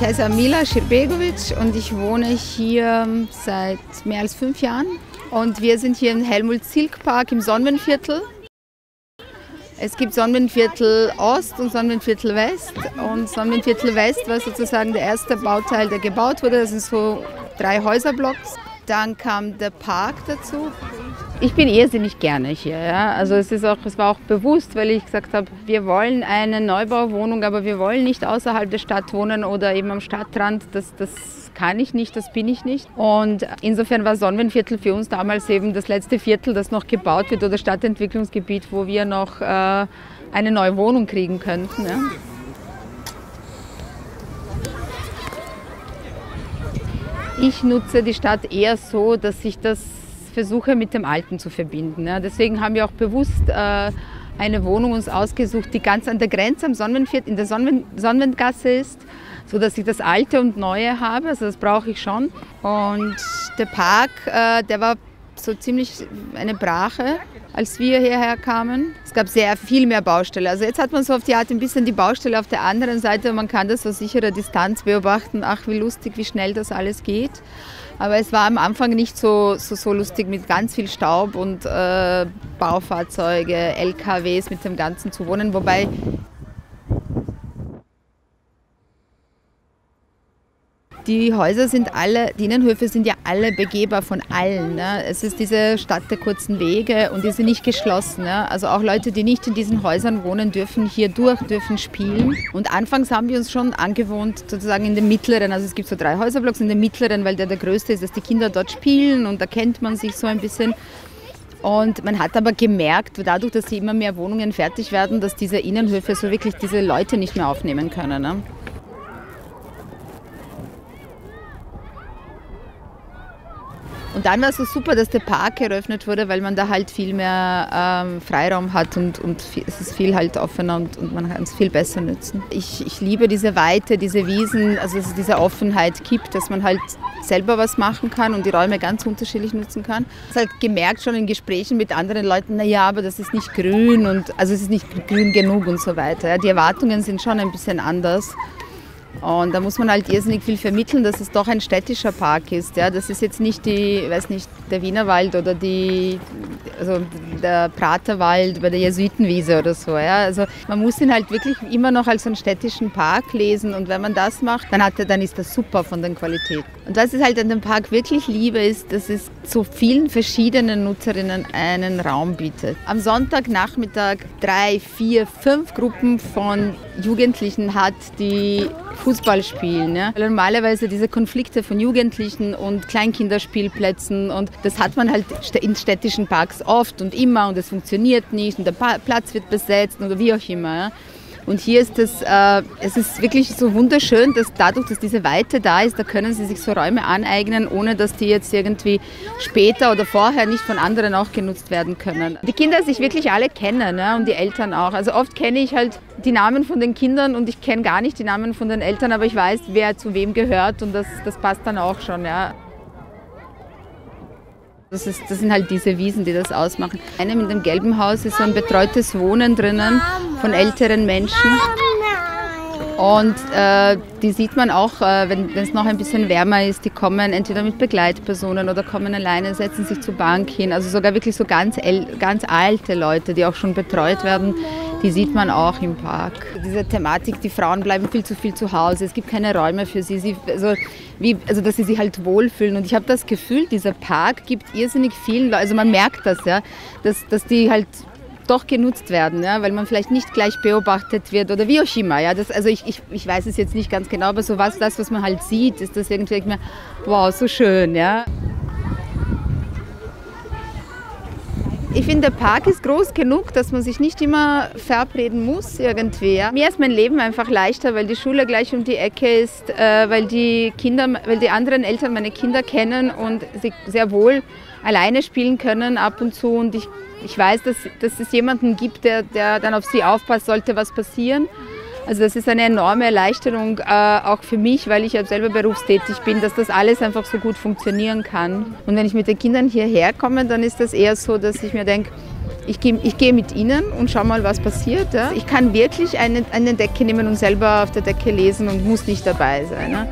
heiße Amila Schirbegovic und ich wohne hier seit mehr als fünf Jahren. Und wir sind hier im Helmut Silk Park im Sonnenviertel. Es gibt Sonnenviertel Ost und Sonnenviertel West. Und Sonnenviertel West war sozusagen der erste Bauteil, der gebaut wurde. Das sind so drei Häuserblocks. Dann kam der Park dazu. Ich bin irrsinnig gerne hier. Ja. Also es, ist auch, es war auch bewusst, weil ich gesagt habe, wir wollen eine Neubauwohnung, aber wir wollen nicht außerhalb der Stadt wohnen oder eben am Stadtrand. Das, das kann ich nicht, das bin ich nicht. Und insofern war Sonnenviertel für uns damals eben das letzte Viertel, das noch gebaut wird oder Stadtentwicklungsgebiet, wo wir noch äh, eine neue Wohnung kriegen könnten. Ja. Ich nutze die Stadt eher so, dass ich das versuche mit dem Alten zu verbinden. Deswegen haben wir auch bewusst äh, eine Wohnung uns ausgesucht, die ganz an der Grenze am Sonnenviertel, in der Sonnen Sonnengasse ist, sodass ich das Alte und Neue habe. Also das brauche ich schon. Und der Park, äh, der war so ziemlich eine Brache, als wir hierher kamen. Es gab sehr viel mehr Baustelle. Also jetzt hat man so auf die Art ein bisschen die Baustelle auf der anderen Seite und man kann das aus sicherer Distanz beobachten. Ach, wie lustig, wie schnell das alles geht. Aber es war am Anfang nicht so, so, so lustig mit ganz viel Staub und äh, Baufahrzeuge, LKWs mit dem Ganzen zu wohnen. Wobei die Häuser sind alle, die Innenhöfe sind ja alle begehbar von allen. Ne? Es ist diese Stadt der kurzen Wege und die sind nicht geschlossen. Ne? Also auch Leute, die nicht in diesen Häusern wohnen, dürfen hier durch, dürfen spielen. Und anfangs haben wir uns schon angewohnt, sozusagen in den mittleren, also es gibt so drei Häuserblocks, in den mittleren, weil der der größte ist, dass die Kinder dort spielen und da kennt man sich so ein bisschen. Und man hat aber gemerkt, dadurch, dass sie immer mehr Wohnungen fertig werden, dass diese Innenhöfe so wirklich diese Leute nicht mehr aufnehmen können. Ne? Und dann war es so super, dass der Park eröffnet wurde, weil man da halt viel mehr ähm, Freiraum hat und, und viel, es ist viel halt offener und, und man kann es viel besser nutzen. Ich, ich liebe diese Weite, diese Wiesen, also dass es diese Offenheit gibt, dass man halt selber was machen kann und die Räume ganz unterschiedlich nutzen kann. Ich habe halt gemerkt schon in Gesprächen mit anderen Leuten, naja, aber das ist nicht grün und also es ist nicht grün genug und so weiter. Ja, die Erwartungen sind schon ein bisschen anders. Und da muss man halt irrsinnig viel vermitteln, dass es doch ein städtischer Park ist. Ja. Das ist jetzt nicht die, weiß nicht, der Wienerwald oder die, also der Praterwald bei der Jesuitenwiese oder so. Ja. Also man muss ihn halt wirklich immer noch als einen städtischen Park lesen und wenn man das macht, dann, hat er, dann ist das super von den Qualitäten. Und was ich halt an dem Park wirklich liebe, ist, dass es zu vielen verschiedenen Nutzerinnen einen Raum bietet. Am Sonntagnachmittag drei, vier, fünf Gruppen von Jugendlichen hat, die Fußball spielen. Ja. Normalerweise diese Konflikte von Jugendlichen und Kleinkinderspielplätzen und das hat man halt in städtischen Parks oft und immer und es funktioniert nicht und der Platz wird besetzt oder wie auch immer. Ja. Und hier ist es, äh, es ist wirklich so wunderschön, dass dadurch, dass diese Weite da ist, da können sie sich so Räume aneignen, ohne dass die jetzt irgendwie später oder vorher nicht von anderen auch genutzt werden können. Die Kinder sich wirklich alle kennen ne? und die Eltern auch. Also oft kenne ich halt die Namen von den Kindern und ich kenne gar nicht die Namen von den Eltern, aber ich weiß, wer zu wem gehört und das, das passt dann auch schon. Ja. Das, ist, das, sind halt diese Wiesen, die das ausmachen. Einem in dem gelben Haus ist so ein betreutes Wohnen drinnen von älteren Menschen. Und äh, die sieht man auch, äh, wenn es noch ein bisschen wärmer ist, die kommen entweder mit Begleitpersonen oder kommen alleine, setzen sich zur Bank hin. Also sogar wirklich so ganz, ganz alte Leute, die auch schon betreut werden, die sieht man auch im Park. Diese Thematik, die Frauen bleiben viel zu viel zu Hause, es gibt keine Räume für sie, sie also, wie, also dass sie sich halt wohlfühlen. Und ich habe das Gefühl, dieser Park gibt irrsinnig vielen, also man merkt das ja, dass, dass die halt doch genutzt werden, ja, weil man vielleicht nicht gleich beobachtet wird oder wie auch immer. Ja, das, also ich, ich, ich weiß es jetzt nicht ganz genau, aber so was, das, was man halt sieht, ist das irgendwie, wow, so schön. Ja. Ich finde, der Park ist groß genug, dass man sich nicht immer verabreden muss irgendwie. Ja. Mir ist mein Leben einfach leichter, weil die Schule gleich um die Ecke ist, äh, weil die Kinder, weil die anderen Eltern meine Kinder kennen und sie sehr wohl alleine spielen können ab und zu und ich ich weiß, dass, dass es jemanden gibt, der, der dann auf sie aufpasst, sollte was passieren. Also das ist eine enorme Erleichterung, äh, auch für mich, weil ich ja selber berufstätig bin, dass das alles einfach so gut funktionieren kann. Und wenn ich mit den Kindern hierher komme, dann ist das eher so, dass ich mir denke, ich gehe geh mit ihnen und schau mal, was passiert. Ja. Ich kann wirklich eine, eine Decke nehmen und selber auf der Decke lesen und muss nicht dabei sein. Ne.